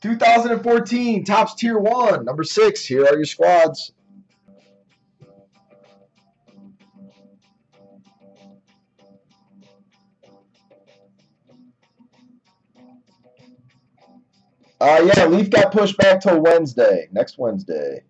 Two thousand and fourteen tops Tier One, number six. Here are your squads. Uh, yeah, Leaf got pushed back till Wednesday, next Wednesday.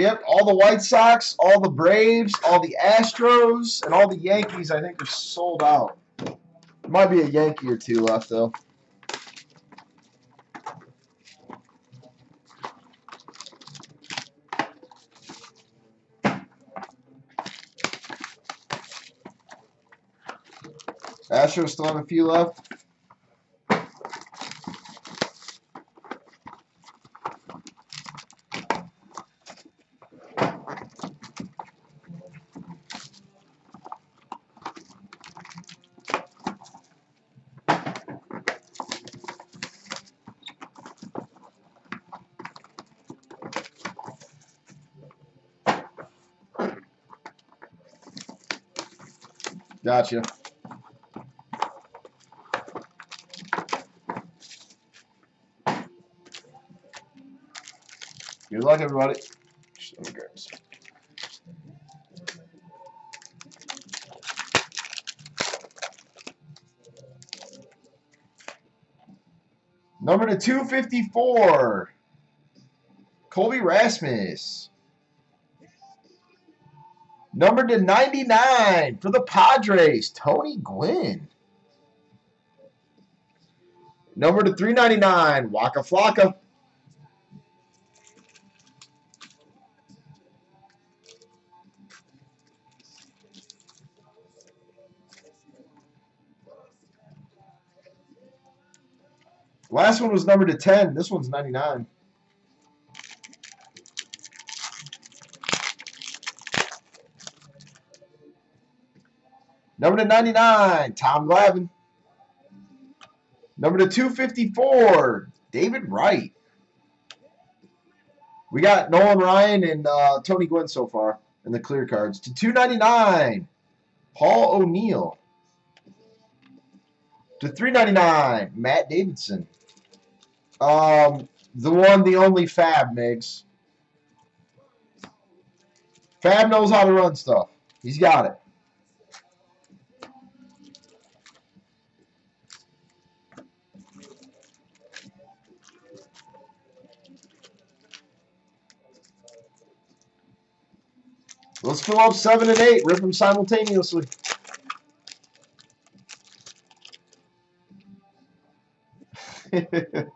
Yep, all the White Sox, all the Braves, all the Astros, and all the Yankees, I think, are sold out. There might be a Yankee or two left, though. Astros still have a few left. Gotcha. Good luck, everybody. Number to 254, Colby Rasmus. Number to 99 for the Padres, Tony Gwynn. Number to 399, Waka Flocka. Last one was number to 10. This one's 99. Number to 99, Tom Glavine. Number to 254, David Wright. We got Nolan Ryan and uh, Tony Gwynn so far in the clear cards. To 299, Paul O'Neill. To 399, Matt Davidson. Um, the one, the only Fab, Migs. Fab knows how to run stuff. He's got it. Let's fill up 7 and 8. Rip them simultaneously. to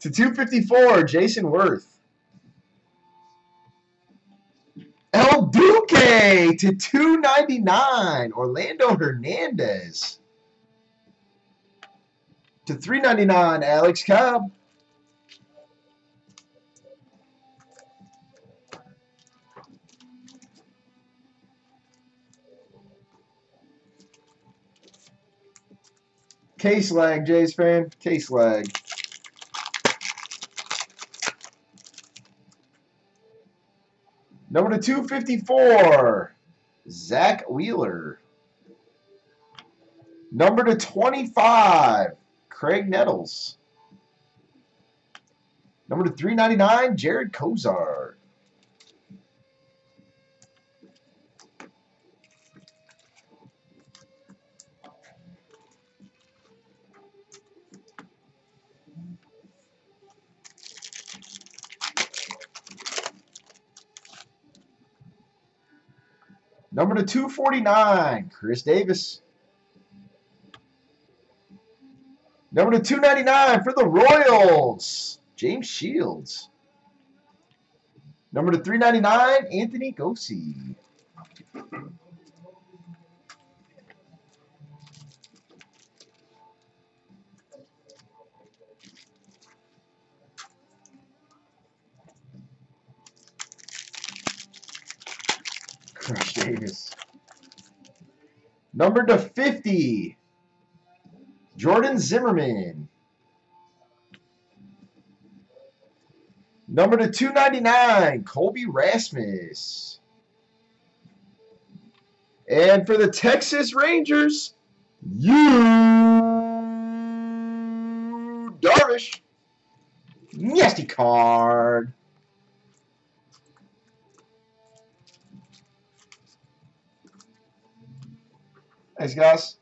254, Jayson Werth. El Duque to 299, Orlando Hernandez. To 399, Alex Cobb. Case lag, Jays fan. Case lag. Number to 254, Zack Wheeler. Number to 25, Graig Nettles. Number to 399, Jared Cosart. Number to 249, Chris Davis. Number to 299 for the Royals, James Shields. Number to 399, Anthony Gossi. Davis. Number to 50, Jordan Zimmermann. Number to 299, Colby Rasmus. And for the Texas Rangers, Yu Darvish. Nasty card. Thanks, guys.